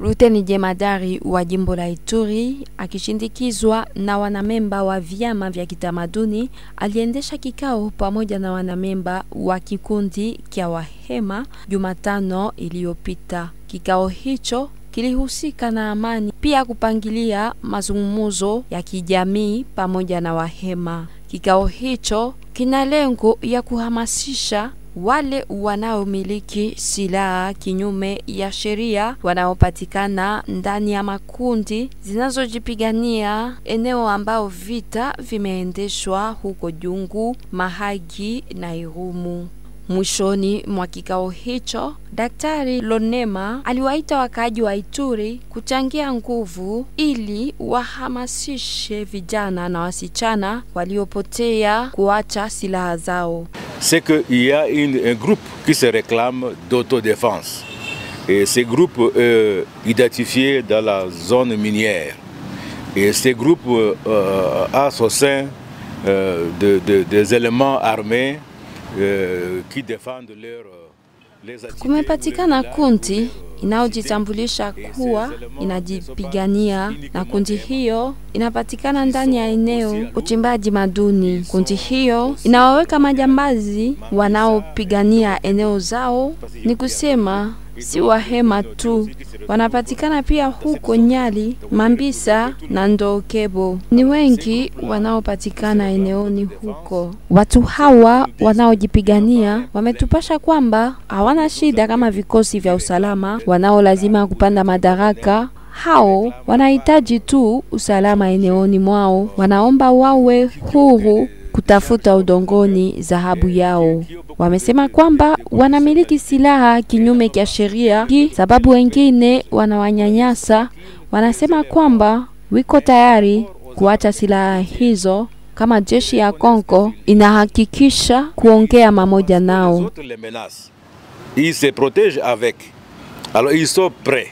Luteni jemadari wa jimbo la Ituri akishindikizwa na wanamemba wa vyama vya kitamaduni aliendesha kikao pamoja na wanamemba wa kikundi kya Wahema Jumatano iliyopita. Kikao hicho kilihusika na amani, pia kupangilia mazungumzo ya kijamii pamoja na Wahema. Kikao hicho kina lengo ya kuhamasisha wale wanaomiliki silaha kinyume ya sheria wanaopatikana ndani ya makundi zinazojipigania eneo ambao vita vimeendeshwa huko Jungu, Mahagi na Irumu. Mwishoni mwa kikao hicho, Daktari Lonema aliwaita wakaaji wa Ituri kuchangia nguvu ili wahamasishe vijana na wasichana waliopotea kuacha silaha zao. C'est qu'il y a un groupe qui se réclame d'autodéfense. Et ces groupes euh, identifiés dans la zone minière. Et ces groupes euh, a au sein euh, de- de- des éléments armés euh, qui défendent leur, euh, Kumepatikana kundi inayojitambulisha kuwa inajipigania na kundi hiyo inapatikana ndani ya eneo uchimbaji maduni. Kundi hiyo inawaweka majambazi wanaopigania eneo zao, ni kusema si Wahema tu, wanapatikana pia huko Nyali, Mambisa na Ndokebo. Ni wengi wanaopatikana eneoni huko. Watu hawa wanaojipigania wametupasha kwamba hawana shida kama vikosi vya usalama wanaolazima kupanda madaraka. Hao wanahitaji tu usalama eneoni mwao, wanaomba wawe huru kutafuta udongoni dhahabu yao. Wamesema kwamba wanamiliki silaha kinyume cha sheria, sababu wengine wanawanyanyasa. Wanasema kwamba wiko tayari kuacha silaha hizo kama jeshi ya Kongo inahakikisha kuongea mamoja nao. Ils se protègent avec. Alors ils sont prêts.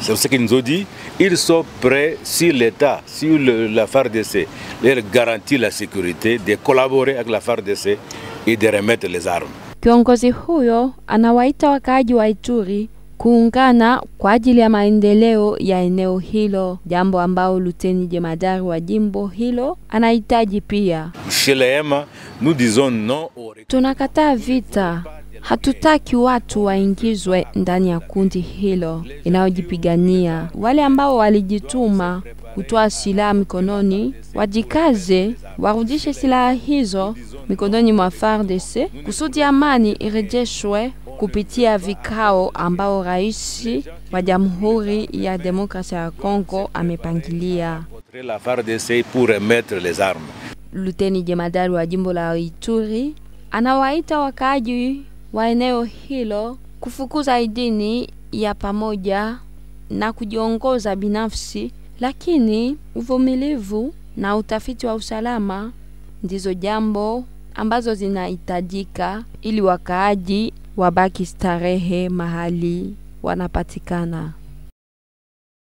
C'est ce qu'ils nous ont dit. Ils sont prêts, si l'État, si le- la FARDC leur garantit la sécurité, de collaborer avec la FARDC et de remettre les armes. Kiongozi huyo anawaita wakaaji wa Ituri kuungana kwa ajili ya maendeleo ya eneo hilo, jambo ambao luteni jemadari wa jimbo hilo anahitaji pia. Tunakataa vita, hatutaki watu waingizwe ndani ya kundi hilo inayojipigania. Wale ambao walijituma kutoa silaha mikononi wajikaze, warudishe silaha hizo mikononi mwa FARDC kusudi amani irejeshwe kupitia vikao ambao rais wa Jamhuri ya Demokrasia ya Kongo amepangilia. Luteni jemadari wa jimbo la Ituri anawaita wakaaji wa eneo hilo kufukuza idini ya pamoja na kujiongoza binafsi, lakini uvumilivu na utafiti wa usalama ndizo jambo ambazo zinahitajika ili wakaaji wabaki starehe mahali wanapatikana.